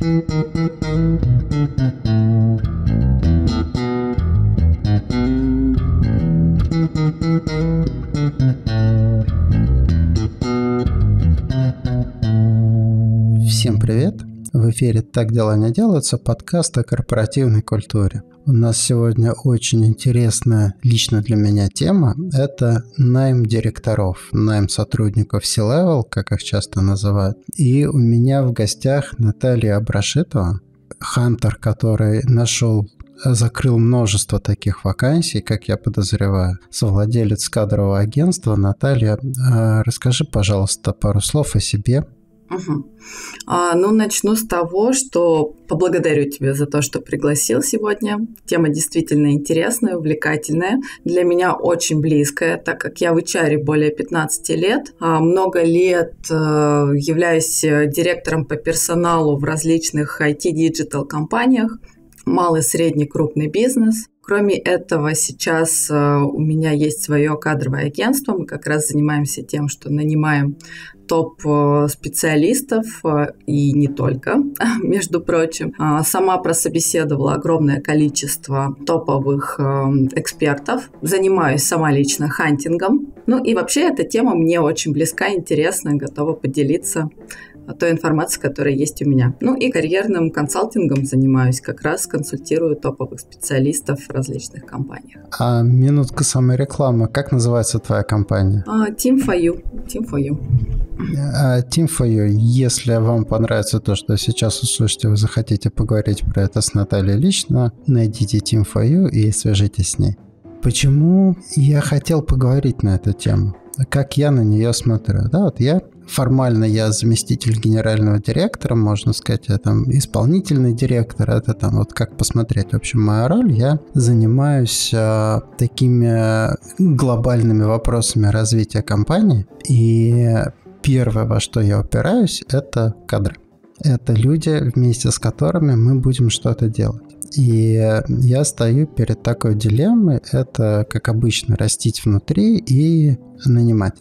Всем привет! В эфире «Так дела не делаются» подкаст о корпоративной культуре. У нас сегодня очень интересная лично для меня тема. Это найм директоров, найм сотрудников C-Level, как их часто называют. И у меня в гостях Наталья Абрашитова, хантер, который нашел закрыл множество таких вакансий, как я подозреваю. Совладелец кадрового агентства Наталья, а, расскажи, пожалуйста, пару слов о себе, Угу. А, ну, начну с того, что поблагодарю тебя за то, что пригласил сегодня. Тема действительно интересная, увлекательная. Для меня очень близкая, так как я в HR более 15 лет. А, много лет а, являюсь директором по персоналу в различных IT-диджитал компаниях. Малый, средний, крупный бизнес. Кроме этого, сейчас э, у меня есть свое кадровое агентство. Мы как раз занимаемся тем, что нанимаем топ-специалистов э, и не только, между прочим. А, сама прособеседовала огромное количество топовых э, экспертов. Занимаюсь сама лично хантингом. Ну и вообще эта тема мне очень близка, интересна, готова поделиться той информации, которая есть у меня. Ну и карьерным консалтингом занимаюсь, как раз консультирую топовых специалистов в различных компаниях. А минутка самой рекламы. Как называется твоя компания? Uh, Team for You. Team for You. Uh, Team for You. Если вам понравится то, что сейчас услышите, вы захотите поговорить про это с Натальей лично, найдите Team for You и свяжитесь с ней. Почему я хотел поговорить на эту тему? Как я на нее смотрю? Да, вот я формально я заместитель генерального директора, можно сказать, я там исполнительный директор, это там вот как посмотреть. В общем, моя роль, я занимаюсь э, такими глобальными вопросами развития компании, и первое, во что я упираюсь, это кадры. Это люди, вместе с которыми мы будем что-то делать. И я стою перед такой дилеммой. Это, как обычно, растить внутри и нанимать.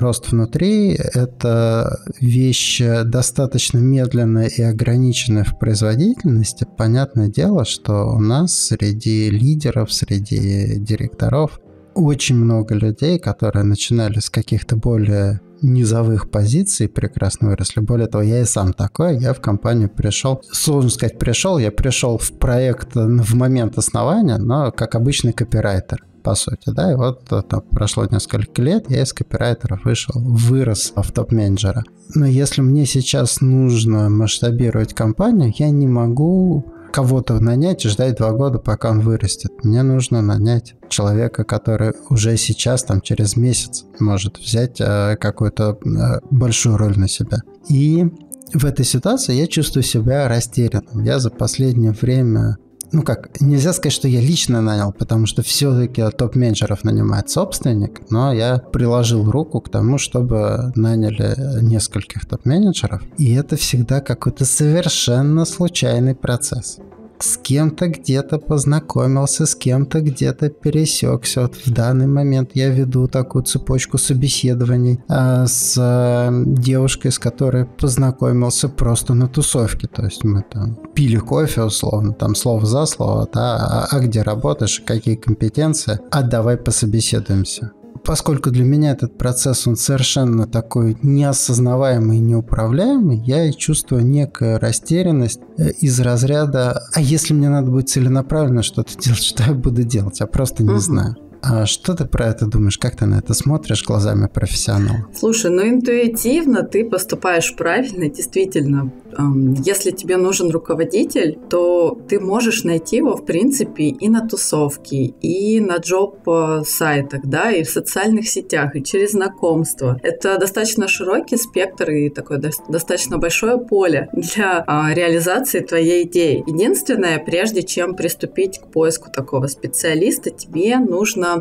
Рост внутри – это вещь достаточно медленная и ограниченная в производительности. Понятное дело, что у нас среди лидеров, среди директоров очень много людей, которые начинали с каких-то более низовых позиций прекрасно выросли. Более того, я и сам такой. Я в компанию пришел, сложно сказать, пришел. Я пришел в проект в момент основания, но как обычный копирайтер по сути, да, и вот э, там прошло несколько лет, я из копирайтера вышел, вырос в топ-менеджера. Но если мне сейчас нужно масштабировать компанию, я не могу кого-то нанять и ждать два года, пока он вырастет. Мне нужно нанять человека, который уже сейчас, там, через месяц может взять э, какую-то э, большую роль на себя. И в этой ситуации я чувствую себя растерянным. Я за последнее время ну как, нельзя сказать, что я лично нанял, потому что все-таки топ-менеджеров нанимает собственник, но я приложил руку к тому, чтобы наняли нескольких топ-менеджеров, и это всегда какой-то совершенно случайный процесс с кем-то где-то познакомился, с кем-то где-то пересекся. Вот в данный момент я веду такую цепочку собеседований а, с а, девушкой, с которой познакомился просто на тусовке. То есть мы там пили кофе условно, там слово за слово, да, а, а где работаешь, какие компетенции, а давай пособеседуемся поскольку для меня этот процесс, он совершенно такой неосознаваемый и неуправляемый, я чувствую некую растерянность э, из разряда, а если мне надо будет целенаправленно что-то делать, что я буду делать? Я просто не знаю. А что ты про это думаешь? Как ты на это смотришь глазами профессионала? Слушай, ну интуитивно ты поступаешь правильно, действительно. Если тебе нужен руководитель, то ты можешь найти его, в принципе, и на тусовке, и на джоб-сайтах, да, и в социальных сетях, и через знакомства. Это достаточно широкий спектр и такое достаточно большое поле для а, реализации твоей идеи. Единственное, прежде чем приступить к поиску такого специалиста, тебе нужно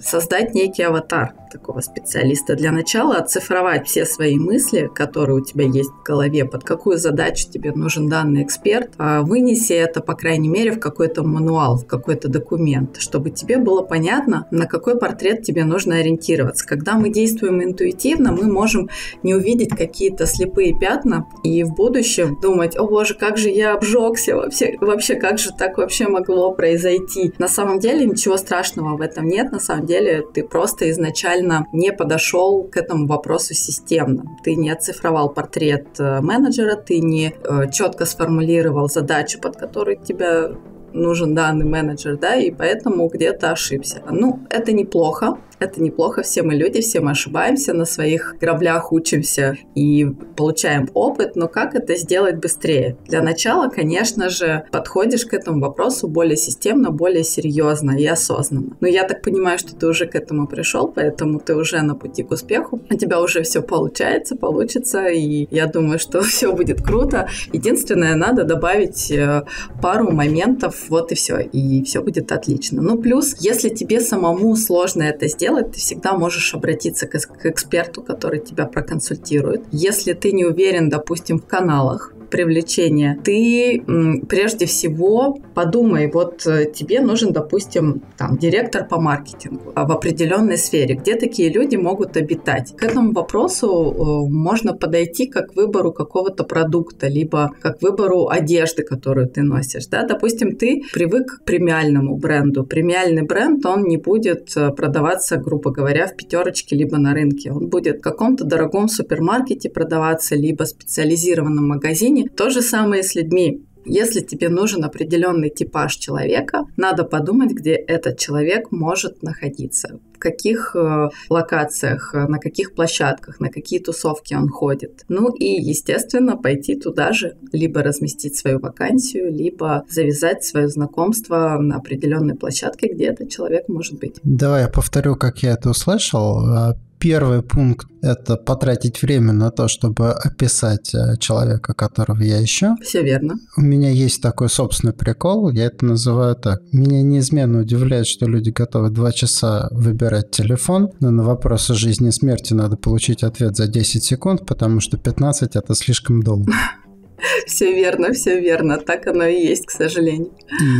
создать некий аватар такого специалиста. Для начала оцифровать все свои мысли, которые у тебя есть в голове по под какую задачу тебе нужен данный эксперт, а, вынеси это, по крайней мере, в какой-то мануал, в какой-то документ, чтобы тебе было понятно, на какой портрет тебе нужно ориентироваться. Когда мы действуем интуитивно, мы можем не увидеть какие-то слепые пятна и в будущем думать, о боже, как же я обжегся, вообще, вообще как же так вообще могло произойти. На самом деле ничего страшного в этом нет, на самом деле ты просто изначально не подошел к этому вопросу системно. Ты не оцифровал портрет э, менеджера, ты не э, четко сформулировал задачу, под которой тебя нужен данный менеджер, да, и поэтому где-то ошибся. Ну, это неплохо, это неплохо, все мы люди, все мы ошибаемся, на своих граблях учимся и получаем опыт, но как это сделать быстрее? Для начала, конечно же, подходишь к этому вопросу более системно, более серьезно и осознанно. Но я так понимаю, что ты уже к этому пришел, поэтому ты уже на пути к успеху, у тебя уже все получается, получится, и я думаю, что все будет круто. Единственное, надо добавить э, пару моментов, вот и все, и все будет отлично. Ну, плюс, если тебе самому сложно это сделать, сделать, ты всегда можешь обратиться к, к эксперту, который тебя проконсультирует. Если ты не уверен, допустим, в каналах, привлечения, ты прежде всего подумай, вот э, тебе нужен, допустим, там, директор по маркетингу в определенной сфере, где такие люди могут обитать. К этому вопросу э, можно подойти как к выбору какого-то продукта, либо как к выбору одежды, которую ты носишь. Да? Допустим, ты привык к премиальному бренду. Премиальный бренд, он не будет э, продаваться, грубо говоря, в пятерочке, либо на рынке. Он будет в каком-то дорогом супермаркете продаваться, либо специализированном магазине, общении. То же самое с людьми. Если тебе нужен определенный типаж человека, надо подумать, где этот человек может находиться, в каких э, локациях, э, на каких площадках, на какие тусовки он ходит. Ну и, естественно, пойти туда же, либо разместить свою вакансию, либо завязать свое знакомство на определенной площадке, где этот человек может быть. Давай я повторю, как я это услышал. Первый пункт – это потратить время на то, чтобы описать э, человека, которого я ищу. Все верно. У меня есть такой собственный прикол, я это называю так. Меня неизменно удивляет, что люди готовы два часа выбирать телефон, но на вопросы жизни и смерти надо получить ответ за 10 секунд, потому что 15 – это слишком долго. Все верно, все верно. Так оно и есть, к сожалению.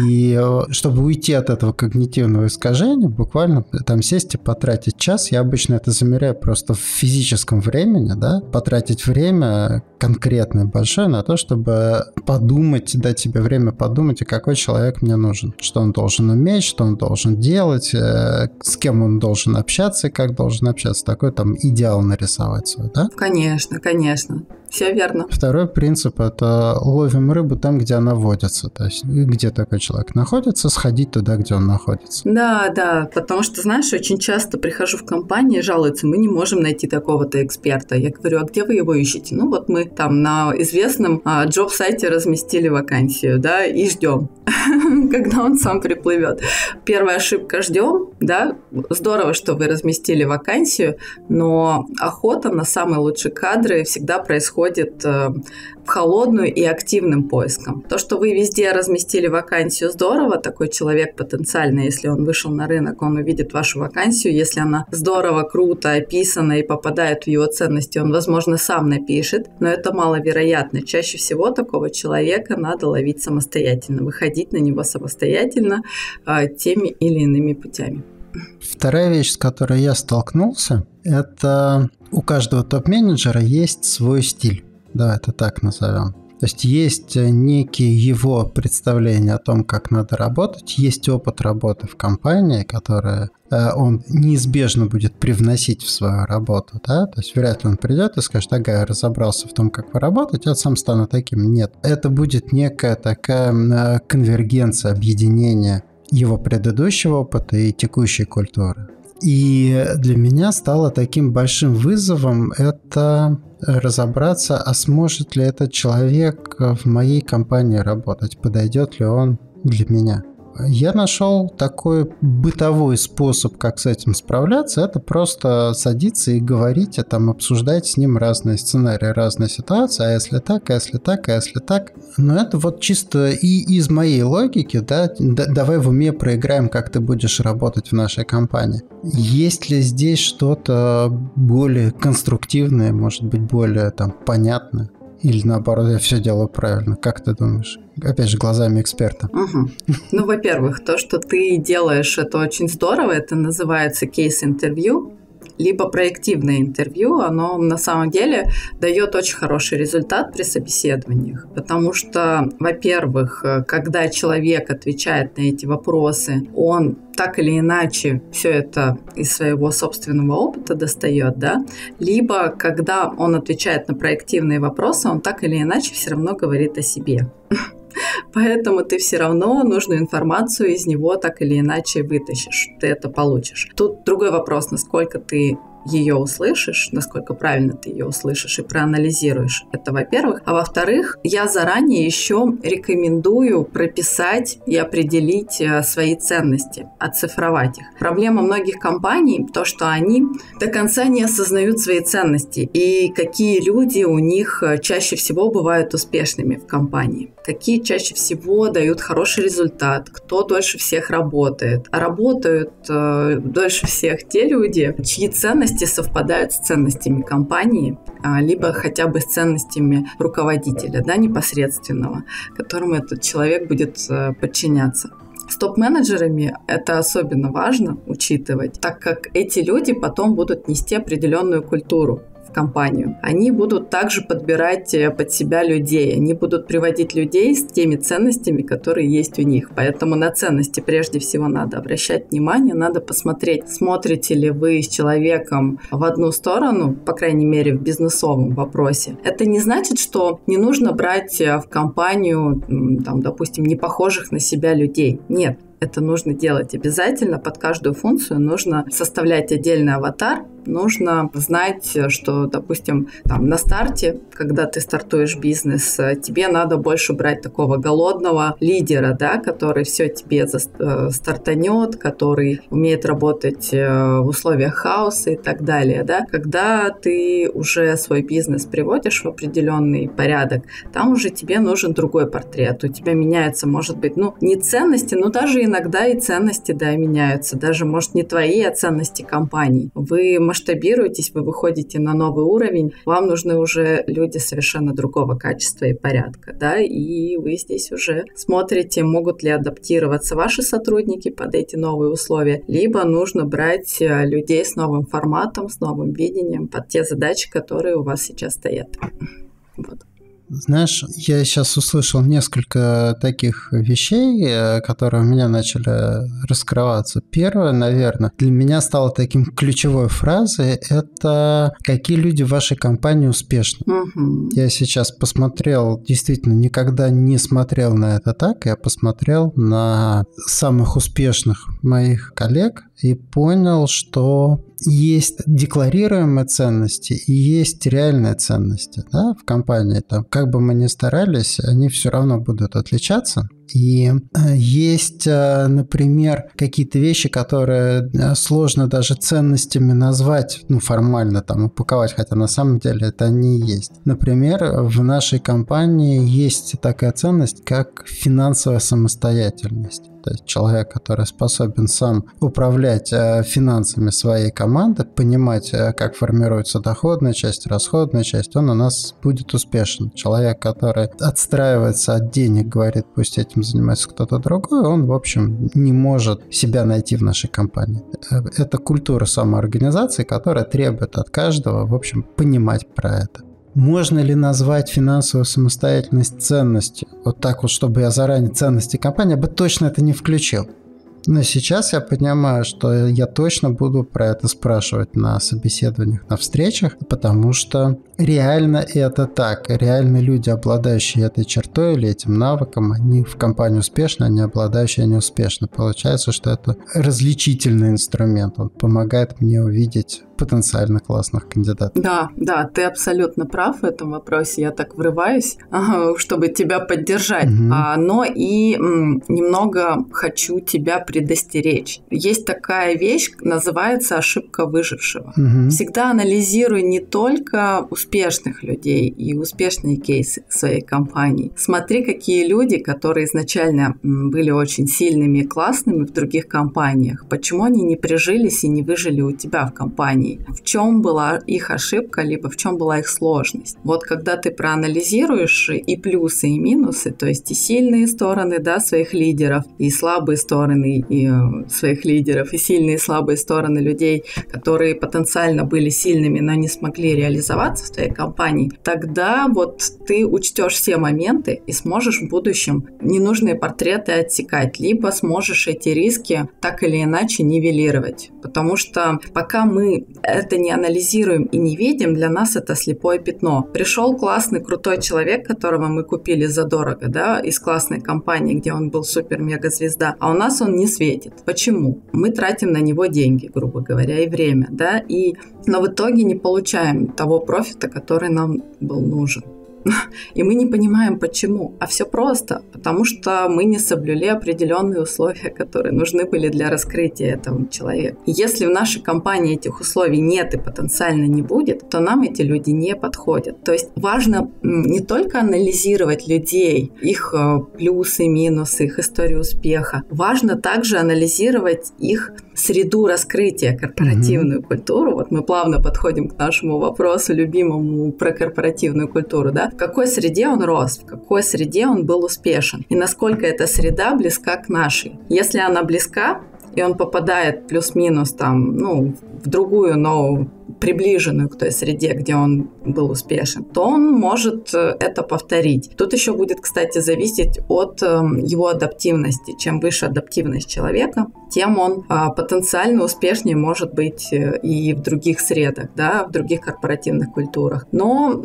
И э, чтобы уйти от этого когнитивного искажения, буквально там сесть и потратить час, я обычно это замеряю просто в физическом времени, да, потратить время конкретное, большое на то, чтобы подумать, дать себе время подумать, а какой человек мне нужен, что он должен уметь, что он должен делать, э, с кем он должен общаться и как должен общаться. Такой там идеал нарисовать свой, да? Конечно, конечно. Все верно. Второй принцип – это ловим рыбу там, где она водится. То есть где такой человек находится, сходить туда, где он находится. Да, да, потому что, знаешь, очень часто прихожу в компанию, жалуются, мы не можем найти такого-то эксперта. Я говорю, а где вы его ищете? Ну вот мы там на известном а, джоб-сайте разместили вакансию, да, и ждем, когда он сам приплывет. Первая ошибка – ждем, да, здорово, что вы разместили вакансию, но охота на самые лучшие кадры всегда происходит происходит э, в холодную и активным поиском. То, что вы везде разместили вакансию, здорово. Такой человек потенциально, если он вышел на рынок, он увидит вашу вакансию. Если она здорово, круто описана и попадает в его ценности, он, возможно, сам напишет. Но это маловероятно. Чаще всего такого человека надо ловить самостоятельно, выходить на него самостоятельно э, теми или иными путями. Вторая вещь, с которой я столкнулся, это у каждого топ-менеджера есть свой стиль. Да, это так назовем. То есть есть некие его представления о том, как надо работать, есть опыт работы в компании, который э, он неизбежно будет привносить в свою работу, да, то есть вряд ли он придет и скажет, ага, я разобрался в том, как вы работаете, я сам стану таким. Нет, это будет некая такая э, конвергенция, объединение его предыдущего опыта и текущей культуры. И для меня стало таким большим вызовом это разобраться, а сможет ли этот человек в моей компании работать, подойдет ли он для меня. Я нашел такой бытовой способ, как с этим справляться. Это просто садиться и говорить, а там обсуждать с ним разные сценарии, разные ситуации. А если так, а если так, а если так. Но это вот чисто и из моей логики, да, давай в уме проиграем, как ты будешь работать в нашей компании. Есть ли здесь что-то более конструктивное, может быть, более там понятное? Или наоборот, я все делаю правильно? Как ты думаешь? Опять же, глазами эксперта. Угу. Ну, во-первых, то, что ты делаешь, это очень здорово. Это называется кейс-интервью либо проективное интервью, оно на самом деле дает очень хороший результат при собеседованиях, потому что, во-первых, когда человек отвечает на эти вопросы, он так или иначе все это из своего собственного опыта достает, да, либо когда он отвечает на проективные вопросы, он так или иначе все равно говорит о себе. Поэтому ты все равно нужную информацию из него так или иначе вытащишь. Ты это получишь. Тут другой вопрос, насколько ты ее услышишь, насколько правильно ты ее услышишь и проанализируешь. Это во-первых. А во-вторых, я заранее еще рекомендую прописать и определить э, свои ценности, оцифровать их. Проблема многих компаний то, что они до конца не осознают свои ценности и какие люди у них э, чаще всего бывают успешными в компании, какие чаще всего дают хороший результат, кто дольше всех работает. А работают э, дольше всех те люди, чьи ценности совпадают с ценностями компании, а, либо хотя бы с ценностями руководителя, да, непосредственного, которому этот человек будет э, подчиняться. С топ-менеджерами это особенно важно учитывать, так как эти люди потом будут нести определенную культуру компанию. Они будут также подбирать э, под себя людей. Они будут приводить людей с теми ценностями, которые есть у них. Поэтому на ценности прежде всего надо обращать внимание, надо посмотреть, смотрите ли вы с человеком в одну сторону, по крайней мере в бизнесовом вопросе. Это не значит, что не нужно брать э, в компанию, там, допустим, не похожих на себя людей. Нет, это нужно делать обязательно. Под каждую функцию нужно составлять отдельный аватар, нужно знать, что, допустим, там на старте, когда ты стартуешь бизнес, тебе надо больше брать такого голодного лидера, да, который все тебе э, стартанет, который умеет работать э, в условиях хаоса и так далее, да. Когда ты уже свой бизнес приводишь в определенный порядок, там уже тебе нужен другой портрет. У тебя меняется, может быть, ну, не ценности, но даже иногда и ценности, да, меняются. Даже, может, не твои, а ценности компании. Вы масштабируетесь, вы выходите на новый уровень, вам нужны уже люди совершенно другого качества и порядка, да, и вы здесь уже смотрите, могут ли адаптироваться ваши сотрудники под эти новые условия, либо нужно брать э, людей с новым форматом, с новым видением под те задачи, которые у вас сейчас стоят. Вот. Знаешь, я сейчас услышал несколько таких вещей, э, которые у меня начали раскрываться. Первое, наверное, для меня стало таким ключевой фразой, это какие люди в вашей компании успешны. Угу. Я сейчас посмотрел, действительно, никогда не смотрел на это так, я посмотрел на самых успешных моих коллег и понял, что есть декларируемые ценности и есть реальные ценности да, в компании. Там, как бы мы ни старались, они все равно будут отличаться. И э, есть, э, например, какие-то вещи, которые э, сложно даже ценностями назвать, ну, формально там упаковать, хотя на самом деле это они есть. Например, в нашей компании есть такая ценность, как финансовая самостоятельность то человек, который способен сам управлять э, финансами своей команды, понимать, э, как формируется доходная часть, расходная часть, он у нас будет успешен. Человек, который отстраивается от денег, говорит, пусть этим занимается кто-то другой, он, в общем, не может себя найти в нашей компании. Э, это культура самоорганизации, которая требует от каждого, в общем, понимать про это. Можно ли назвать финансовую самостоятельность ценностью? Вот так вот, чтобы я заранее ценности компании, я бы точно это не включил. Но сейчас я понимаю, что я точно буду про это спрашивать на собеседованиях, на встречах, потому что реально это так. Реально люди, обладающие этой чертой или этим навыком, они в компании успешны, они обладающие, они успешны. Получается, что это различительный инструмент. Он помогает мне увидеть потенциально классных кандидатов. Да, да, ты абсолютно прав в этом вопросе. Я так врываюсь, чтобы тебя поддержать. Угу. но и немного хочу тебя предостеречь. Есть такая вещь, называется ошибка выжившего. Угу. Всегда анализируй не только успешных людей и успешные кейсы своей компании. Смотри, какие люди, которые изначально были очень сильными и классными в других компаниях, почему они не прижились и не выжили у тебя в компании. В чем была их ошибка, либо в чем была их сложность. Вот когда ты проанализируешь и плюсы, и минусы, то есть и сильные стороны да, своих лидеров, и слабые стороны и, э, своих лидеров, и сильные и слабые стороны людей, которые потенциально были сильными, но не смогли реализоваться в твоей компании, тогда вот ты учтешь все моменты и сможешь в будущем ненужные портреты отсекать, либо сможешь эти риски так или иначе нивелировать. Потому что пока мы это не анализируем и не видим, для нас это слепое пятно. Пришел классный, крутой человек, которого мы купили задорого, да, из классной компании, где он был супер-мега-звезда, а у нас он не светит. Почему? Мы тратим на него деньги, грубо говоря, и время, да, и но в итоге не получаем того профита, который нам был нужен. И мы не понимаем, почему. А все просто, потому что мы не соблюли определенные условия, которые нужны были для раскрытия этого человека. Если в нашей компании этих условий нет и потенциально не будет, то нам эти люди не подходят. То есть важно не только анализировать людей, их э, плюсы, минусы, их историю успеха. Важно также анализировать их среду раскрытия, корпоративную mm-hmm. культуру. Вот мы плавно подходим к нашему вопросу любимому про корпоративную культуру, да? В какой среде он рос, в какой среде он был успешен и насколько эта среда близка к нашей. Если она близка, и он попадает плюс-минус там, ну, в другую, но приближенную к той среде, где он был успешен, то он может э, это повторить. Тут еще будет, кстати, зависеть от эм, его адаптивности. Чем выше адаптивность человека, тем он а, потенциально успешнее может быть э, и в других средах, да, в других корпоративных культурах. Но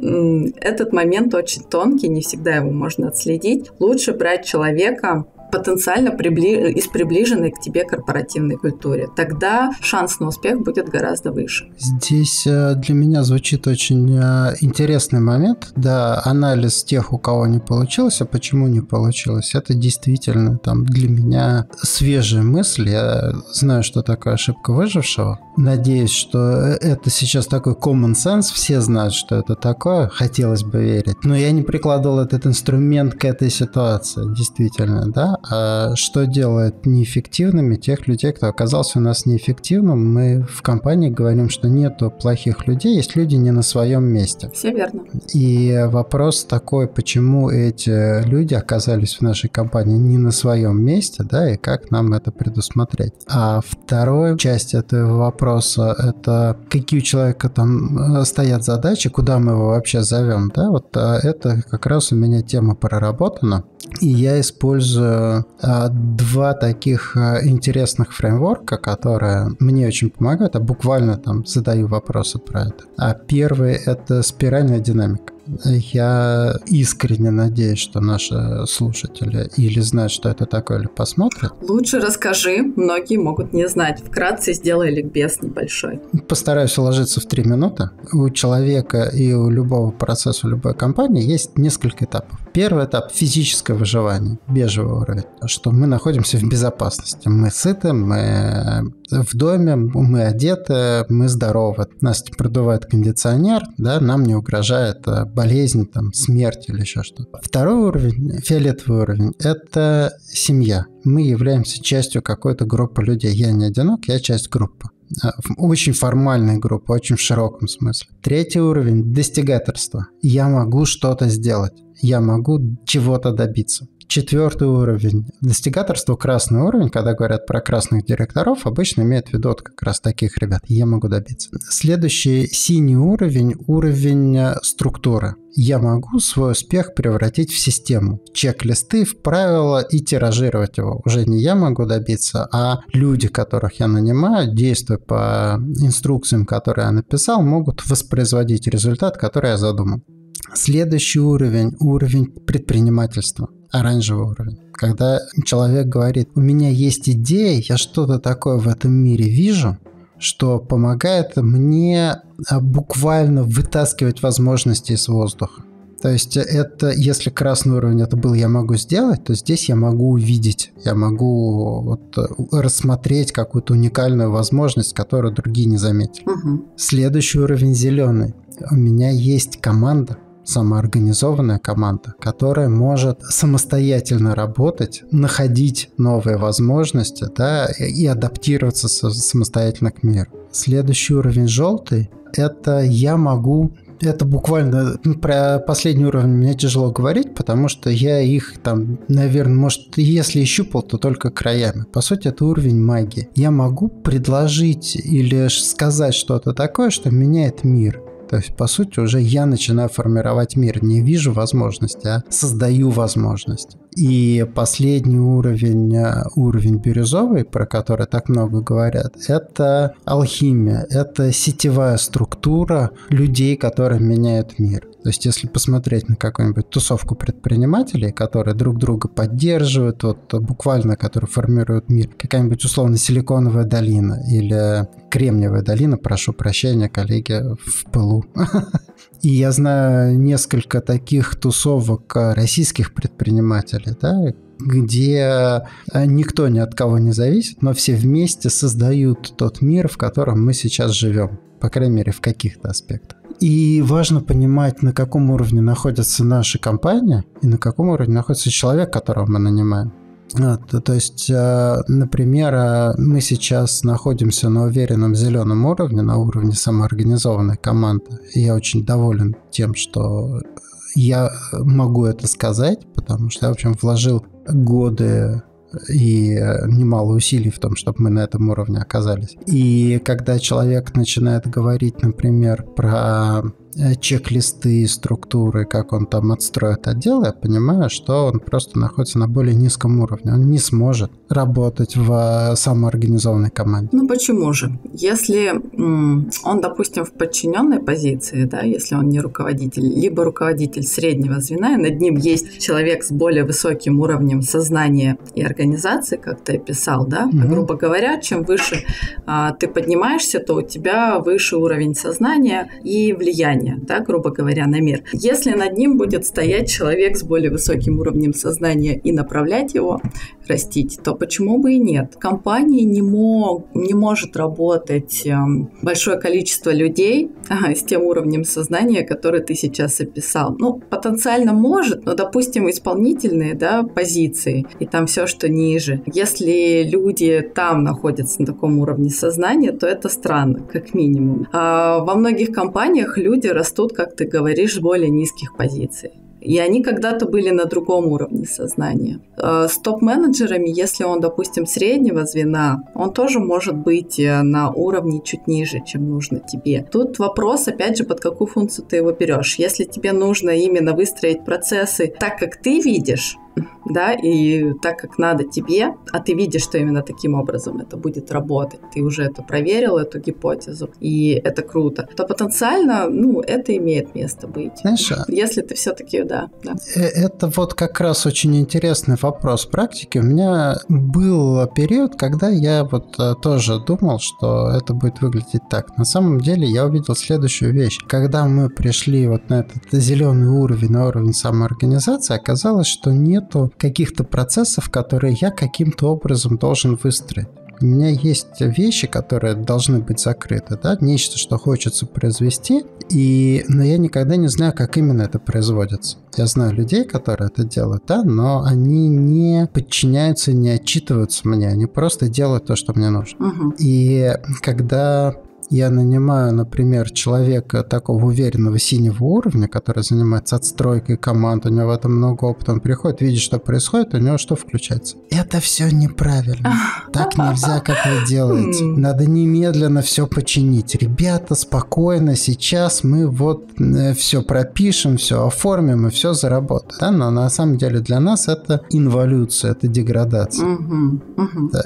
этот момент очень тонкий, не всегда его можно отследить. Лучше брать человека потенциально прибли... из приближенной к тебе корпоративной культуре. Тогда шанс на успех будет гораздо выше. Здесь э, для меня звучит очень э, интересный момент. Да, анализ тех, у кого не получилось, а почему не получилось, это действительно там для меня свежая мысль. Я знаю, что такое ошибка выжившего. Надеюсь, что это сейчас такой common sense, все знают, что это такое, хотелось бы верить. Но я не прикладывал этот инструмент к этой ситуации, действительно, да. А что делает неэффективными тех людей, кто оказался у нас неэффективным? Мы в компании говорим, что нету плохих людей, есть люди не на своем месте. Все верно. И вопрос такой, почему эти люди оказались в нашей компании не на своем месте, да, и как нам это предусмотреть. А вторая часть этого вопроса это какие у человека там э, стоят задачи, куда мы его вообще зовем, да, вот а это как раз у меня тема проработана. И я использую два таких а, интересных фреймворка, которые мне очень помогают, а буквально там задаю вопросы про это. А первый — это спиральная динамика. Я искренне надеюсь, что наши слушатели или знают, что это такое, или посмотрят. Лучше расскажи, многие могут не знать. Вкратце сделай ликбез небольшой. Постараюсь уложиться в три минуты. У человека и у любого процесса, у любой компании есть несколько этапов. Первый этап – физическое выживание, бежевый уровень, что мы находимся в безопасности. Мы сыты, мы в доме, мы одеты, мы здоровы. Нас продувает кондиционер, да, нам не угрожает э, болезнь, там, смерть или еще что-то. Второй уровень, фиолетовый уровень, это семья. Мы являемся частью какой-то группы людей. Я не одинок, я часть группы э, очень формальной группы, очень в широком смысле. Третий уровень – достигаторство. Я могу что-то сделать, я могу чего-то добиться. Четвертый уровень. Достигаторство красный уровень, когда говорят про красных директоров, обычно имеют в виду как раз таких ребят. Я могу добиться. Следующий синий уровень, уровень э, структуры. Я могу свой успех превратить в систему, чек-листы, в правила и тиражировать его. Уже не я могу добиться, а люди, которых я нанимаю, действуя по инструкциям, которые я написал, могут воспроизводить результат, который я задумал. Следующий уровень – уровень предпринимательства – оранжевый уровень. Когда человек говорит, у меня есть идея, я что-то такое в этом мире вижу, что помогает мне а, буквально вытаскивать возможности из воздуха. То есть это, если красный уровень это был, я могу сделать, то здесь я могу увидеть, я могу вот рассмотреть какую-то уникальную возможность, которую другие не заметили. Угу. Следующий уровень зеленый. У меня есть команда, самоорганизованная команда, которая может самостоятельно работать, находить новые возможности да, и адаптироваться самостоятельно к миру. Следующий уровень желтый – это я могу это буквально ну, про последний уровень мне тяжело говорить, потому что я их там, наверное, может, если и щупал, то только краями. По сути, это уровень магии. Я могу предложить или сказать что-то такое, что меняет мир. То есть, по сути, уже я начинаю формировать мир. Не вижу возможности, а создаю возможность. И последний уровень, э, уровень бирюзовый, про который так много говорят, это алхимия, это сетевая структура людей, которые меняют мир. То есть, если посмотреть на какую-нибудь тусовку предпринимателей, которые друг друга поддерживают, вот буквально, которые формируют мир, какая-нибудь условно силиконовая долина или кремниевая долина, прошу прощения, коллеги, в пылу. И я знаю несколько таких тусовок российских предпринимателей, да, где э, никто ни от кого не зависит, но все вместе создают тот мир, в котором мы сейчас живем, по крайней мере, в каких-то аспектах. И важно понимать, на каком уровне находится наша компания и на каком уровне находится человек, которого мы нанимаем. Вот, то есть, э, например, э, мы сейчас находимся на уверенном зеленом уровне, на уровне самоорганизованной команды. Я очень доволен тем, что я могу это сказать, потому что я, в общем, вложил годы и немало усилий в том, чтобы мы на этом уровне оказались. И когда человек начинает говорить, например, про Э, чек-листы, структуры, как он там отстроит отдел, я понимаю, что он просто находится на более низком уровне. Он не сможет работать в самоорганизованной команде. Ну почему же? Если он, допустим, в подчиненной позиции, да, если он не руководитель, либо руководитель среднего звена, и над ним есть человек с более высоким уровнем сознания и организации, как ты описал, да, угу. грубо говоря, чем выше а, ты поднимаешься, то у тебя выше уровень сознания и влияния влияние, да, грубо говоря, на мир. Если над ним будет стоять человек с более высоким уровнем сознания и направлять его, растить, то почему бы и нет? Компания не, мог, не может работать эм, большое количество людей с тем уровнем сознания, который ты сейчас описал. Ну, потенциально может, но, допустим, исполнительные да, позиции и там все, что ниже. Если люди там находятся на таком уровне сознания, то это странно, как минимум. А во многих компаниях люди растут, как ты говоришь, с более низких позиций. И они когда-то были на другом уровне сознания. Э, с топ-менеджерами, если он, допустим, среднего звена, он тоже может быть э, на уровне чуть ниже, чем нужно тебе. Тут вопрос, опять же, под какую функцию ты его берешь. Если тебе нужно именно выстроить процессы так, как ты видишь, да, и так как надо тебе, а ты видишь, что именно таким образом это будет работать, ты уже это проверил, эту гипотезу, и это круто, то потенциально, ну, это имеет место быть. Знаешь, а если ты все-таки, да, да. Э, это вот как раз очень интересный вопрос практики. У меня был период, когда я вот э, тоже думал, что это будет выглядеть так. На самом деле я увидел следующую вещь. Когда мы пришли вот на этот зеленый уровень, на уровень самоорганизации, оказалось, что нету каких-то процессов, которые я каким-то образом должен выстроить. У меня есть вещи, которые должны быть закрыты, да, нечто, что хочется произвести, и, но я никогда не знаю, как именно это производится. Я знаю людей, которые это делают, да, но они не подчиняются, не отчитываются мне, они просто делают то, что мне нужно. Угу. И когда я нанимаю, например, человека такого уверенного синего уровня, который занимается отстройкой команд, у него в этом много опыта, он приходит, видит, что происходит, у него что включается? Это все неправильно. Так нельзя, как вы делаете. Надо немедленно все починить. Ребята, спокойно, сейчас мы вот э, все пропишем, все оформим и все заработаем. Да? Но на самом деле для нас это инволюция, это деградация.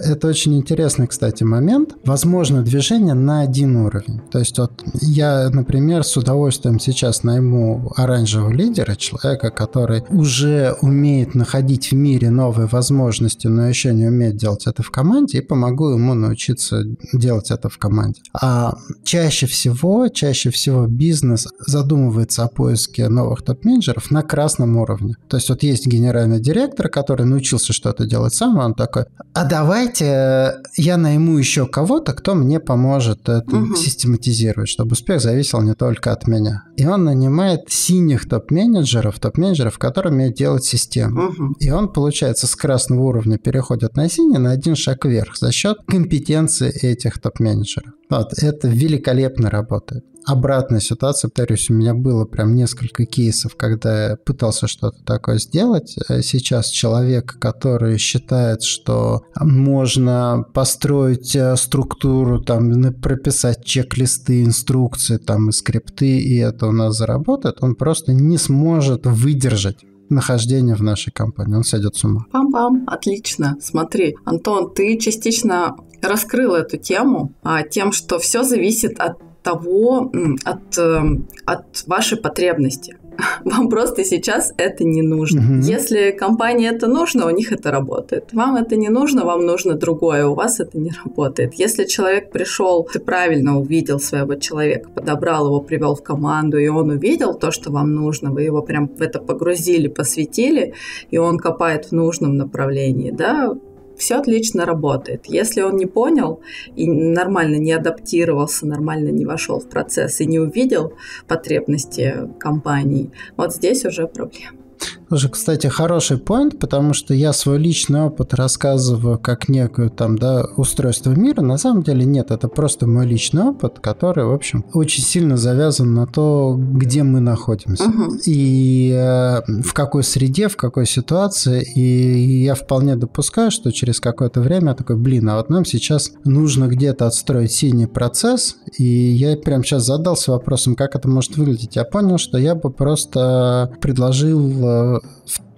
Это очень интересный, кстати, момент. Возможно, движение на один один уровень. То есть вот я, например, с удовольствием сейчас найму оранжевого лидера, человека, который уже умеет находить в мире новые возможности, но еще не умеет делать это в команде, и помогу ему научиться делать это в команде. А чаще всего, чаще всего бизнес задумывается о поиске новых топ-менеджеров на красном уровне. То есть вот есть генеральный директор, который научился что-то делать сам, он такой, а давайте я найму еще кого-то, кто мне поможет это. Систематизировать, чтобы успех зависел не только от меня. И он нанимает синих топ-менеджеров, топ-менеджеров, которые умеют делать систему. Угу. И он, получается, с красного уровня переходит на синий на один шаг вверх за счет компетенции этих топ-менеджеров. Вот, это великолепно работает обратная ситуация, повторюсь, у меня было прям несколько кейсов, когда я пытался что-то такое сделать. Э, сейчас человек, который считает, что можно построить э, структуру, там, прописать чек-листы, инструкции, там, и скрипты, и это у нас заработает, он просто не сможет выдержать нахождение в нашей компании. Он сойдет с ума. Пам-пам, отлично. Смотри, Антон, ты частично раскрыл эту тему а, тем, что все зависит от того, от, эм, от вашей потребности. Вам просто сейчас это не нужно. Угу. Если компании это нужно, у них это работает. Вам это не нужно, вам нужно другое, у вас это не работает. Если человек пришел, ты правильно увидел своего человека, подобрал его, привел в команду, и он увидел то, что вам нужно, вы его прям в это погрузили, посвятили, и он копает в нужном направлении, да, все отлично работает. Если он не понял и нормально не адаптировался, нормально не вошел в процесс и не увидел потребности компании, вот здесь уже проблема. Слушай, кстати, хороший point, потому что я свой личный опыт рассказываю как некую там, да, устройство мира. На самом деле нет, это просто мой личный опыт, который, в общем, очень сильно завязан на то, где мы находимся. Uh-huh. И э, в какой среде, в какой ситуации. И я вполне допускаю, что через какое-то время я такой, блин, а вот нам сейчас нужно где-то отстроить синий процесс. И я прям сейчас задался вопросом, как это может выглядеть. Я понял, что я бы просто предложил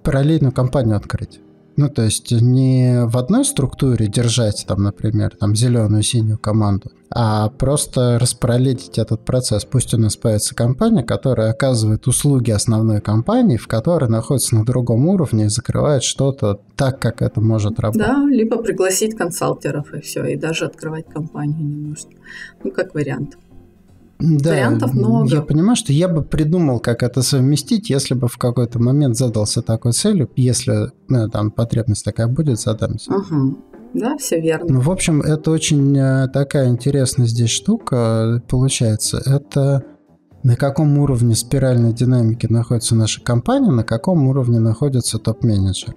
параллельную компанию открыть. Ну, то есть не в одной структуре держать, там, например, там, зеленую, синюю команду, а просто распараллелить этот процесс. Пусть у нас появится компания, которая оказывает услуги основной компании, в которой находится на другом уровне и закрывает что-то так, как это может работать. Да, либо пригласить консалтеров и все, и даже открывать компанию не нужно. Ну, как вариант. Да, Вариантов много. Я понимаю, что я бы придумал, как это совместить, если бы в какой-то момент задался такой целью, если ну, там потребность такая будет, задамся. Угу. Да, все верно. Ну, в общем, это очень э, такая интересная здесь штука получается. Это на каком уровне спиральной динамики находится наша компания, на каком уровне находится топ-менеджер.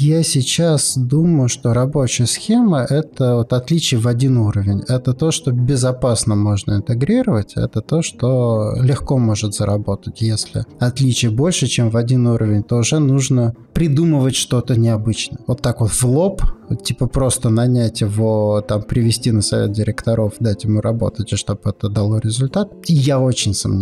Я сейчас думаю, что рабочая схема – это вот отличие в один уровень. Это то, что безопасно можно интегрировать, это то, что легко может заработать. Если отличие больше, чем в один уровень, то уже нужно придумывать что-то необычное. Вот так вот в лоб, типа просто нанять его, там, привести на совет директоров, дать ему работать, и чтобы это дало результат, я очень сомневаюсь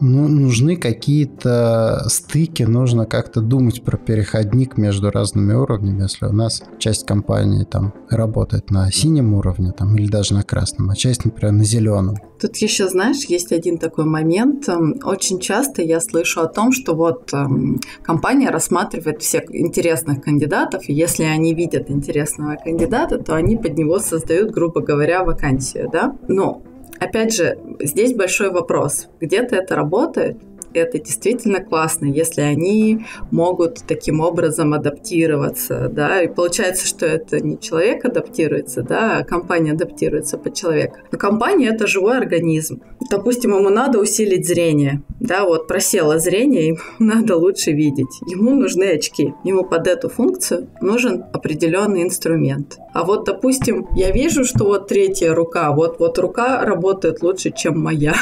ну, нужны какие-то стыки, нужно как-то думать про переходник между разными уровнями, если у нас часть компании там работает на синем уровне там, или даже на красном, а часть, например, на зеленом. Тут еще, знаешь, есть один такой момент. Эм, очень часто я слышу о том, что вот эм, компания рассматривает всех интересных кандидатов, и если они видят интересного кандидата, то они под него создают, грубо говоря, вакансию, да? Но Опять же, здесь большой вопрос. Где-то это работает, это действительно классно, если они могут таким образом адаптироваться, да, и получается, что это не человек адаптируется, да, а компания адаптируется под человека. Но компания — это живой организм. Допустим, ему надо усилить зрение, да, вот просело зрение, ему надо лучше видеть. Ему нужны очки. Ему под эту функцию нужен определенный инструмент. А вот, допустим, я вижу, что вот третья рука, вот, вот рука работает лучше, чем моя.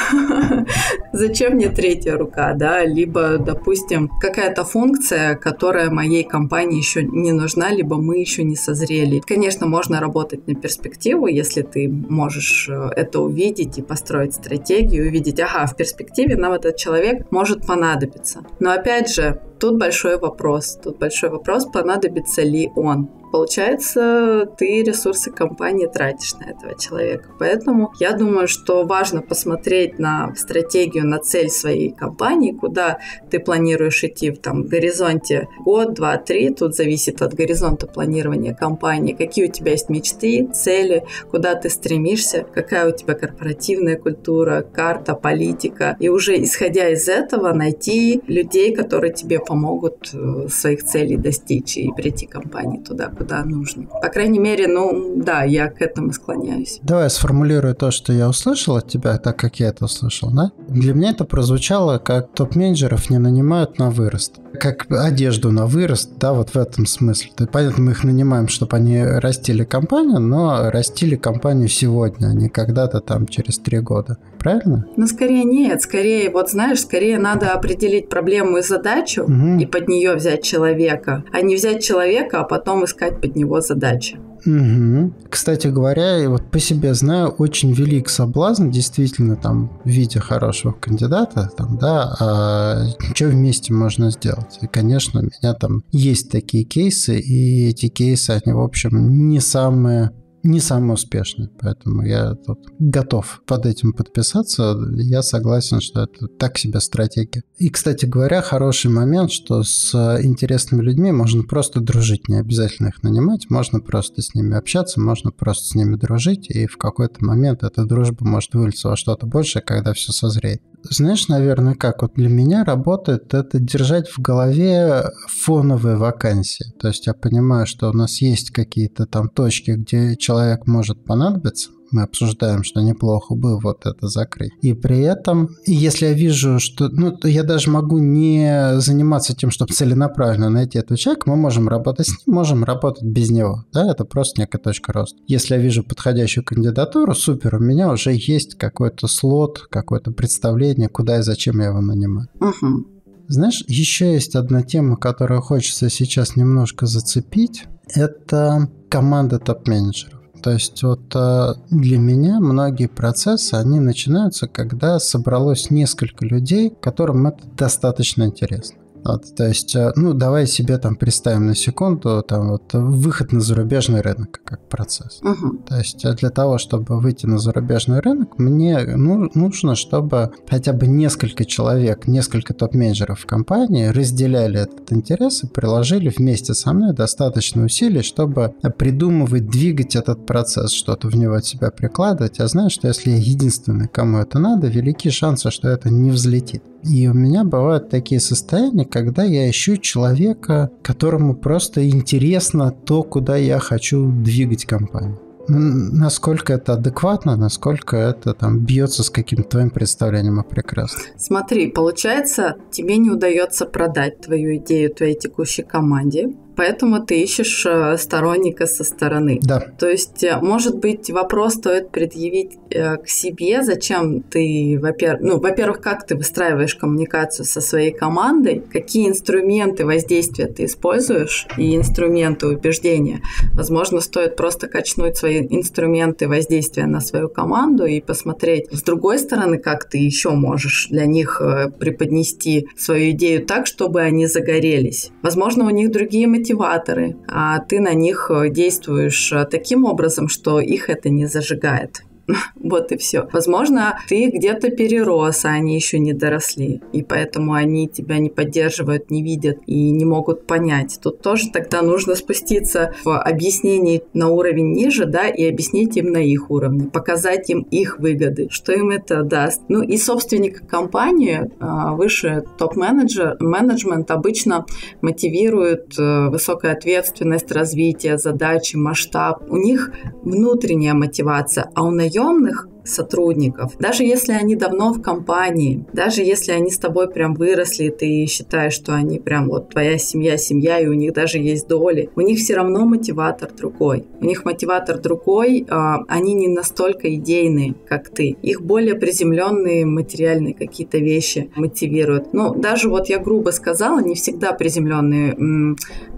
Зачем мне третья рука, да? Либо, допустим, какая-то функция, которая моей компании еще не нужна, либо мы еще не созрели. Конечно, можно работать на перспективу, если ты можешь э, это увидеть и построить стратегию, увидеть, ага, в перспективе нам этот человек может понадобиться. Но опять же, тут большой вопрос. Тут большой вопрос, понадобится ли он. Получается, ты ресурсы компании тратишь на этого человека. Поэтому я думаю, что важно посмотреть на стратегию, на цель своей компании, куда ты планируешь идти в там, горизонте год, два, три. Тут зависит от горизонта планирования компании. Какие у тебя есть мечты, цели, куда ты стремишься, какая у тебя корпоративная культура, карта, политика. И уже исходя из этого найти людей, которые тебе помогут э, своих целей достичь и прийти компании туда, куда нужно. По крайней мере, ну да, я к этому склоняюсь. Давай я сформулирую то, что я услышал от тебя, так как я это услышал, да? Для меня это прозвучало, как топ-менеджеров не нанимают на вырост. Как одежду на вырост, да, вот в этом смысле. То есть, понятно, мы их нанимаем, чтобы они растили компанию, но растили компанию сегодня, а не когда-то там через три года. Правильно? Ну, скорее нет. Скорее, вот знаешь, скорее надо определить проблему и задачу угу. и под нее взять человека, а не взять человека, а потом искать под него задачи. Угу. Кстати говоря, я вот по себе знаю, очень велик соблазн действительно там в виде хорошего кандидата, там, да, а что вместе можно сделать. И, конечно, у меня там есть такие кейсы, и эти кейсы, они, в общем, не самые не самый успешный. Поэтому я тут готов под этим подписаться. Я согласен, что это так себе стратегия. И, кстати говоря, хороший момент, что с интересными людьми можно просто дружить. Не обязательно их нанимать. Можно просто с ними общаться, можно просто с ними дружить. И в какой-то момент эта дружба может вылиться во что-то большее, когда все созреет. Знаешь, наверное, как вот для меня работает, это держать в голове фоновые вакансии. То есть я понимаю, что у нас есть какие-то там точки, где человек может понадобиться, мы обсуждаем, что неплохо бы вот это закрыть. И при этом, если я вижу, что... Ну, то я даже могу не заниматься тем, чтобы целенаправленно найти этого человека, мы можем работать с ним, можем работать без него. Да, это просто некая точка роста. Если я вижу подходящую кандидатуру, супер, у меня уже есть какой-то слот, какое-то представление, куда и зачем я его нанимаю. Угу. Знаешь, еще есть одна тема, которую хочется сейчас немножко зацепить. Это команда топ-менеджеров. То есть вот э, для меня многие процессы, они начинаются, когда собралось несколько людей, которым это достаточно интересно. Вот, то есть, э, ну, давай себе там представим на секунду там вот выход на зарубежный рынок как процесс. Угу. То есть э, для того, чтобы выйти на зарубежный рынок, мне ну, нужно, чтобы хотя бы несколько человек, несколько топ-менеджеров в компании разделяли этот интерес и приложили вместе со мной достаточно усилий, чтобы придумывать, двигать этот процесс, что-то в него от себя прикладывать. Я знаю, что если я единственный, кому это надо, велики шансы, что это не взлетит. И у меня бывают такие состояния, когда я ищу человека, которому просто интересно то, куда я хочу двигать компанию. Насколько это адекватно, насколько это там бьется с каким-то твоим представлением о прекрасном. Смотри, получается, тебе не удается продать твою идею твоей текущей команде, поэтому ты ищешь э, сторонника со стороны. Да. То есть, э, может быть, вопрос стоит предъявить э, к себе, зачем ты, во-первых, ну, во-первых, как ты выстраиваешь коммуникацию со своей командой, какие инструменты воздействия ты используешь и инструменты убеждения. Возможно, стоит просто качнуть свои инструменты воздействия на свою команду и посмотреть с другой стороны, как ты еще можешь для них преподнести свою идею так, чтобы они загорелись. Возможно, у них другие мотивации мотиваторы, а ты на них э, действуешь э, таким образом, что их это не зажигает. Вот и все. Возможно, ты где-то перерос, а они еще не доросли. И поэтому они тебя не поддерживают, не видят и не могут понять. Тут тоже тогда нужно спуститься в объяснении на уровень ниже, да, и объяснить им на их уровне, показать им их выгоды, что им это даст. Ну и собственник компании, а, выше топ-менеджер, менеджмент обычно мотивирует э, высокая ответственность, развитие, задачи, масштаб. У них внутренняя мотивация, а у наемников наемных сотрудников, даже если они давно в компании, даже если они с тобой прям выросли, ты считаешь, что они прям вот твоя семья, семья, и у них даже есть доли, у них все равно мотиватор другой. У них мотиватор другой, а, они не настолько идейные, как ты. Их более приземленные материальные какие-то вещи мотивируют. Ну, даже вот я грубо сказала, не всегда приземленные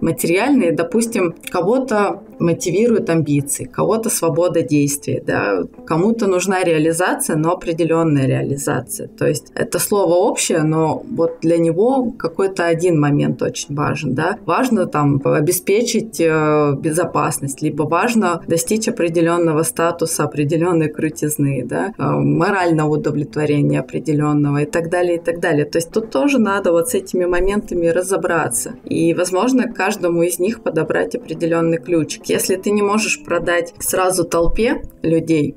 материальные. Допустим, кого-то мотивируют амбиции, кого-то свобода действий, да, кому-то нужна реализация, но определенная реализация. То есть это слово общее, но вот для него какой-то один момент очень важен. Да? Важно там обеспечить э, безопасность, либо важно достичь определенного статуса, определенной крутизны, да? Э, морального удовлетворения определенного и так далее, и так далее. То есть тут тоже надо вот с этими моментами разобраться. И, возможно, каждому из них подобрать определенный ключик. Если ты не можешь продать сразу толпе людей,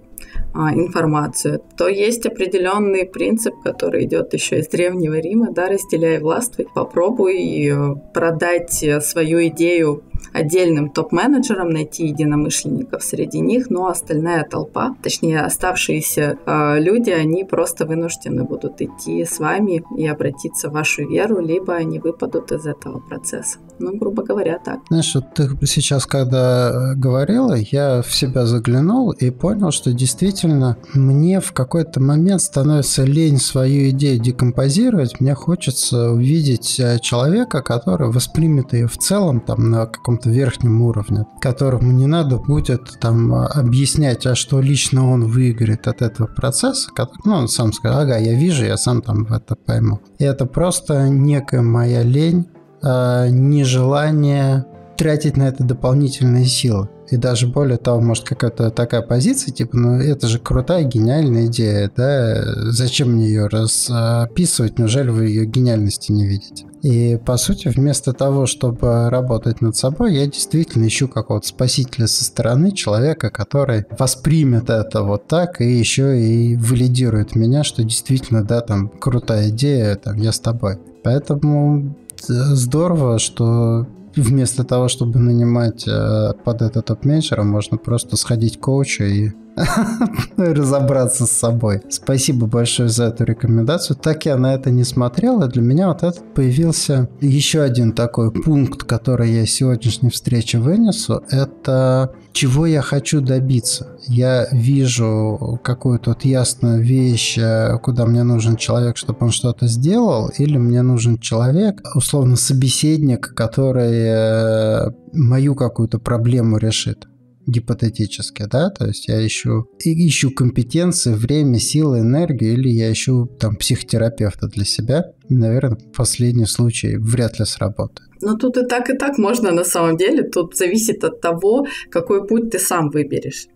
информацию, то есть определенный принцип, который идет еще из Древнего Рима, да, разделяй властвуй, попробуй э, продать свою идею отдельным топ-менеджерам, найти единомышленников среди них, но остальная толпа, точнее оставшиеся э, люди, они просто вынуждены будут идти с вами и обратиться в вашу веру, либо они выпадут из этого процесса. Ну, грубо говоря, так. Знаешь, вот ты сейчас, когда говорила, я в себя заглянул и понял, что действительно мне в какой-то момент становится лень свою идею декомпозировать. Мне хочется увидеть э, человека, который воспримет ее в целом там на каком-то верхнем уровне, которому не надо будет там объяснять, а что лично он выиграет от этого процесса. Ну, он сам скажет, ага, я вижу, я сам там это пойму. И это просто некая моя лень э, нежелание тратить на это дополнительные силы. И даже более того, может какая-то такая позиция, типа, ну это же крутая, гениальная идея, да, зачем мне ее расписывать, неужели вы ее гениальности не видите? И, по сути, вместо того, чтобы работать над собой, я действительно ищу какого-то спасителя со стороны, человека, который воспримет это вот так и еще и валидирует меня, что действительно, да, там, крутая идея, там, я с тобой. Поэтому здорово, что вместо того, чтобы нанимать э, под это топ-менеджера, можно просто сходить к коучу и разобраться с собой. Спасибо большое за эту рекомендацию. Так я на это не смотрел, и для меня вот этот появился еще один такой пункт, который я сегодняшней встрече вынесу, это чего я хочу добиться. Я вижу какую-то вот ясную вещь, э, куда мне нужен человек, чтобы он что-то сделал, или мне нужен человек, условно собеседник, который э, мою какую-то проблему решит гипотетически, да, то есть я ищу, ищу компетенции, время, силы, энергию, или я ищу там психотерапевта для себя. Наверное, последний случай вряд ли сработает. Но тут и так, и так можно на самом деле. Тут зависит от того, какой путь ты сам выберешь.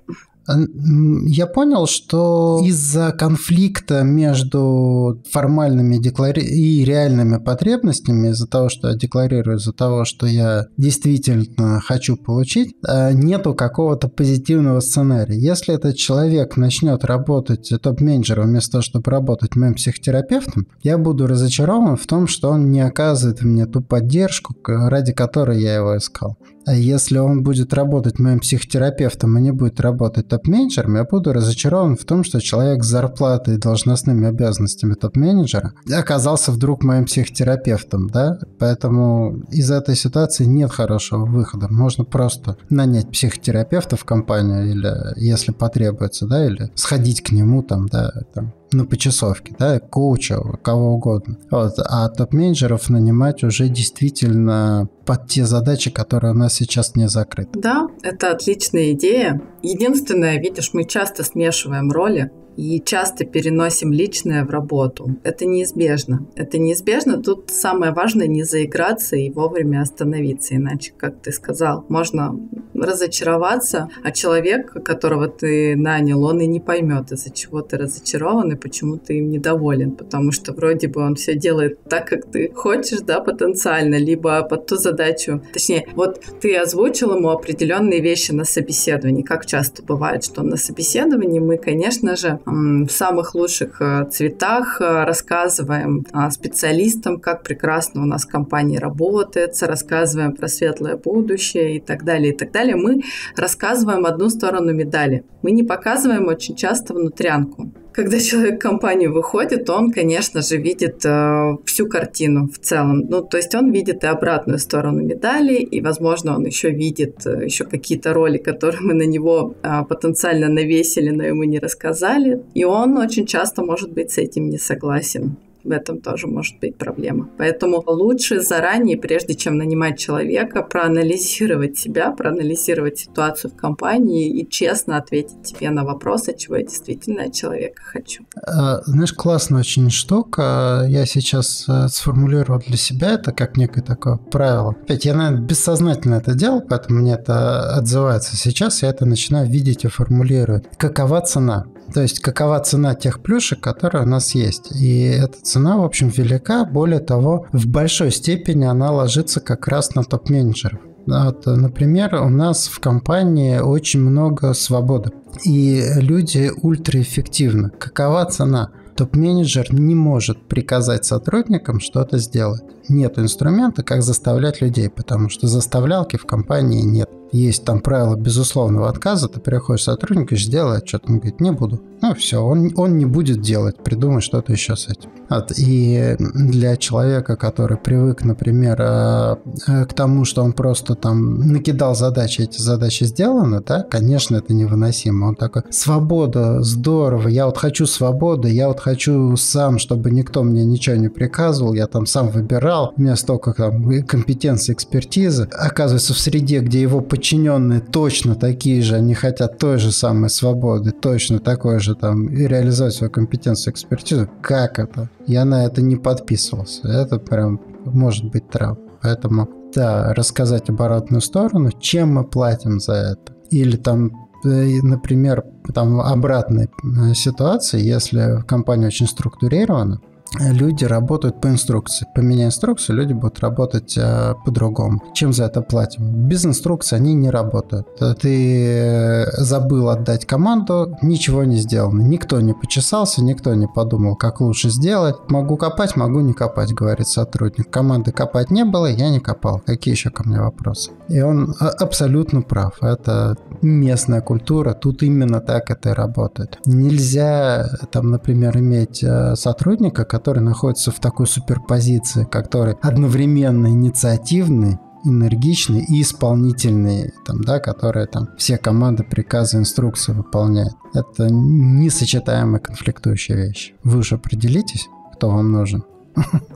Я понял, что из-за конфликта между формальными деклари... и реальными потребностями, из-за того, что я декларирую, из-за того, что я действительно хочу получить, э, нету какого-то позитивного сценария. Если этот человек начнет работать топ-менеджером вместо того, чтобы работать моим психотерапевтом, я буду разочарован в том, что он не оказывает мне ту поддержку, ради которой я его искал. А если он будет работать моим психотерапевтом и не будет работать топ-менеджером, я буду разочарован в том, что человек с зарплатой и должностными обязанностями топ-менеджера оказался вдруг моим психотерапевтом, да? Поэтому из этой ситуации нет хорошего выхода. Можно просто нанять психотерапевта в компанию или, если потребуется, да, или сходить к нему там, да, там, на почасовке, да, коуча, кого угодно. Вот. А топ-менеджеров нанимать уже действительно под те задачи, которые у нас сейчас не закрыты. Да, это отличная идея. Единственное, видишь, мы часто смешиваем роли и часто переносим личное в работу. Это неизбежно. Это неизбежно. Тут самое важное не заиграться и вовремя остановиться. Иначе, как ты сказал, можно разочароваться, а человек, которого ты нанял, он и не поймет, из-за чего ты разочарован и почему ты им недоволен. Потому что вроде бы он все делает так, как ты хочешь, да, потенциально, либо под ту задачу. Точнее, вот ты озвучил ему определенные вещи на собеседовании. Как часто бывает, что на собеседовании мы, конечно же, в самых лучших э, цветах, э, рассказываем специалистам, как прекрасно у нас в компании работает, рассказываем про светлое будущее и так далее, и так далее. Мы рассказываем одну сторону медали. Мы не показываем очень часто внутрянку когда человек в компанию выходит, он, конечно же, видит э, всю картину в целом. Ну, то есть он видит и обратную сторону медали, и, возможно, он еще видит э, еще какие-то роли, которые мы на него э, потенциально навесили, но ему не рассказали. И он очень часто может быть с этим не согласен. В этом тоже может быть проблема. Поэтому лучше заранее, прежде чем нанимать человека, проанализировать себя, проанализировать ситуацию в компании и честно ответить тебе на вопросы, чего я действительно от человека хочу. А, знаешь, классная очень штука. Я сейчас э, сформулировал для себя это как некое такое правило. Опять, я, наверное, бессознательно это делал, поэтому мне это отзывается. Сейчас я это начинаю видеть и формулировать. Какова цена? То есть какова цена тех плюшек, которые у нас есть. И эта цена, в общем, велика. Более того, в большой степени она ложится как раз на топ-менеджеров. Вот, например, у нас в компании очень много свободы. И люди ультраэффективны. Какова цена? Топ-менеджер не может приказать сотрудникам что-то сделать. Нет инструмента, как заставлять людей, потому что заставлялки в компании нет есть там правило безусловного отказа, ты приходишь сотрудник и сделай что-то, он говорит, не буду. Ну все, он, он не будет делать, придумай что-то еще с этим. Вот. И для человека, который привык, например, э, э, к тому, что он просто там накидал задачи, эти задачи сделаны, да, конечно, это невыносимо. Он такой, свобода, здорово, я вот хочу свободы, я вот хочу сам, чтобы никто мне ничего не приказывал, я там сам выбирал, у меня столько там компетенции, экспертизы. Оказывается, в среде, где его подчиненные точно такие же, они хотят той же самой свободы, точно такой же там, и реализовать свою компетенцию, экспертизу. Как это? Я на это не подписывался. Это прям может быть травма. Поэтому, да, рассказать оборотную сторону, чем мы платим за это. Или там э, например, там обратная э, ситуация, если компания очень структурирована, люди работают по инструкции. Поменяй инструкцию, люди будут работать э, по-другому. Чем за это платим? Без инструкции они не работают. Ты э, забыл отдать команду, ничего не сделано. Никто не почесался, никто не подумал, как лучше сделать. Могу копать, могу не копать, говорит сотрудник. Команды копать не было, я не копал. Какие еще ко мне вопросы? И он а, абсолютно прав. Это местная культура, тут именно так это и работает. Нельзя, там, например, иметь э, сотрудника, который находится в такой суперпозиции, который одновременно инициативный, энергичный и исполнительный, там, да, которые там все команды, приказы, инструкции выполняют. Это несочетаемые конфликтующие вещи. Вы уже определитесь, кто вам нужен.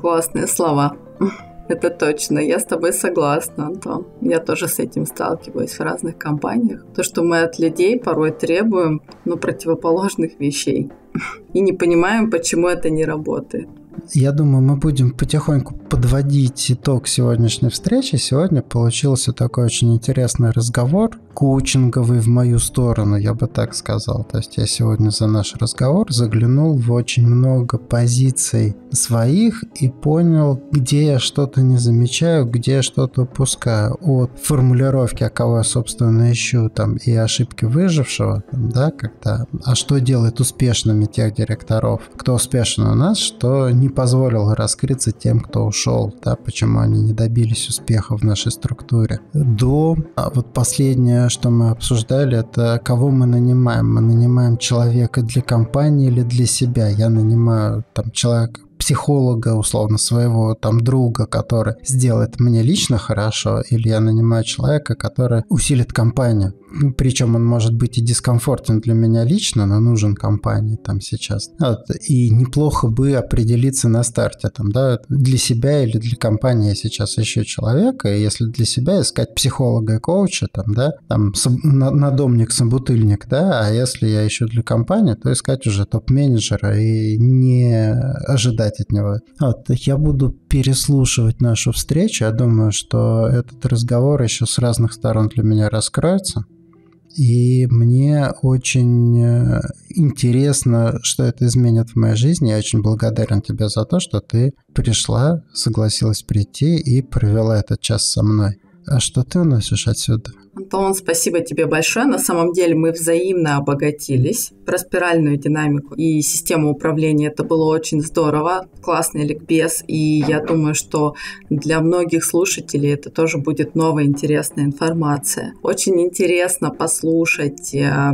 Классные слова. Это точно, я с тобой согласна, Антон. Я тоже с этим сталкиваюсь в разных компаниях. То, что мы от людей порой требуем, ну, противоположных вещей. И не понимаем, почему это не работает. Я думаю, мы будем потихоньку подводить итог сегодняшней встречи. Сегодня получился такой очень интересный разговор, коучинговый в мою сторону, я бы так сказал. То есть я сегодня за наш разговор заглянул в очень много позиций своих и понял, где я что-то не замечаю, где я что-то упускаю. От формулировки, а кого я, собственно, ищу, там, и ошибки выжившего, там, да, когда, а что делает успешными тех директоров, кто успешен у нас, что не позволил раскрыться тем, кто ушел, да, почему они не добились успеха в нашей структуре. До а вот последнее, что мы обсуждали, это кого мы нанимаем. Мы нанимаем человека для компании или для себя. Я нанимаю там человека психолога, условно, своего там друга, который сделает мне лично хорошо, или я нанимаю человека, который усилит компанию. Причем он может быть и дискомфортен для меня лично, но нужен компании там сейчас. Вот. И неплохо бы определиться на старте, там, да, для себя или для компании сейчас ищу человека, и если для себя искать психолога и коуча, там, да, там, надомник, собутыльник, да, а если я ищу для компании, то искать уже топ-менеджера и не ожидать от него. Вот. Я буду переслушивать нашу встречу, я думаю, что этот разговор еще с разных сторон для меня раскроется. И мне очень э, интересно, что это изменит в моей жизни. Я очень благодарен тебе за то, что ты пришла, согласилась прийти и провела этот час со мной. А что ты уносишь отсюда? Антон, спасибо тебе большое. На самом деле мы взаимно обогатились. Про спиральную динамику и систему управления это было очень здорово. Классный ликбез. И я думаю, что для многих слушателей это тоже будет новая интересная информация. Очень интересно послушать э,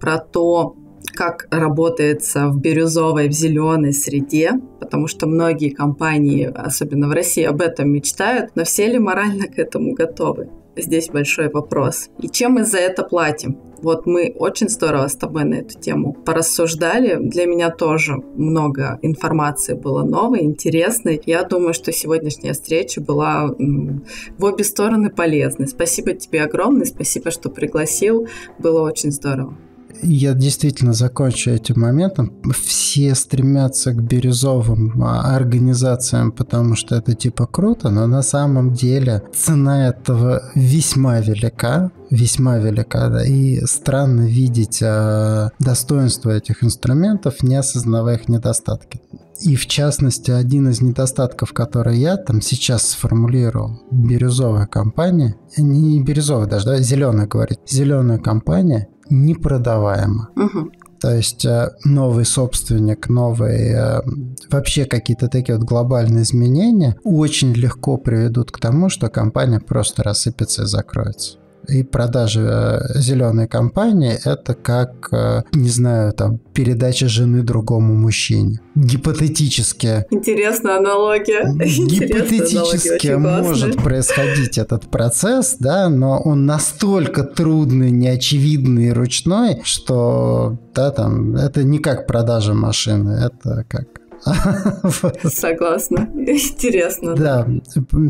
про то, как работается в бирюзовой, в зеленой среде, потому что многие компании, особенно в России, об этом мечтают, но все ли морально к этому готовы? Здесь большой вопрос. И чем мы за это платим? Вот мы очень здорово с тобой на эту тему порассуждали. Для меня тоже много информации было новой, интересной. Я думаю, что сегодняшняя встреча была в обе стороны полезной. Спасибо тебе огромное, спасибо, что пригласил. Было очень здорово я действительно закончу этим моментом. Все стремятся к бирюзовым а, организациям, потому что это типа круто, но на самом деле цена этого весьма велика, весьма велика, да, и странно видеть э, достоинство этих инструментов, не осознавая их недостатки. И в частности, один из недостатков, который я там сейчас сформулировал, бирюзовая компания, не бирюзовая даже, да, зеленая говорит, зеленая компания непродаваема. Угу. То есть э, новый собственник, новые э, вообще какие-то такие вот глобальные изменения очень легко приведут к тому, что компания просто рассыпется и закроется и продажи э, зеленой компании это как, э, не знаю, там, передача жены другому мужчине. Гипотетически. Интересная аналогия. Гипотетически может происходить этот процесс, да, но он настолько трудный, неочевидный и ручной, что да, там, это не как продажа машины, это как Согласна. Интересно. Да,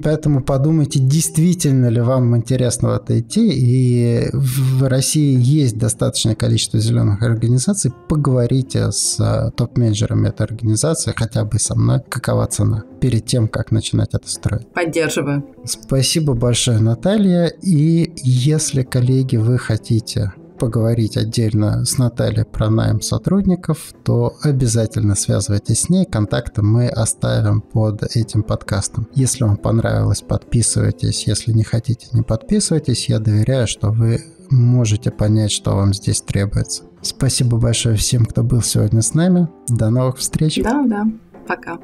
поэтому подумайте, действительно ли вам интересно в это идти. И в России есть достаточное количество зеленых организаций. Поговорите с а, топ-менеджерами этой организации, хотя бы со мной, какова цена, перед тем, как начинать это строить. Поддерживаю. Спасибо большое, Наталья. И если, коллеги, вы хотите поговорить отдельно с Натальей про найм сотрудников, то обязательно связывайтесь с ней. Контакты мы оставим под этим подкастом. Если вам понравилось, подписывайтесь. Если не хотите, не подписывайтесь. Я доверяю, что вы можете понять, что вам здесь требуется. Спасибо большое всем, кто был сегодня с нами. До новых встреч. Да, да. Пока.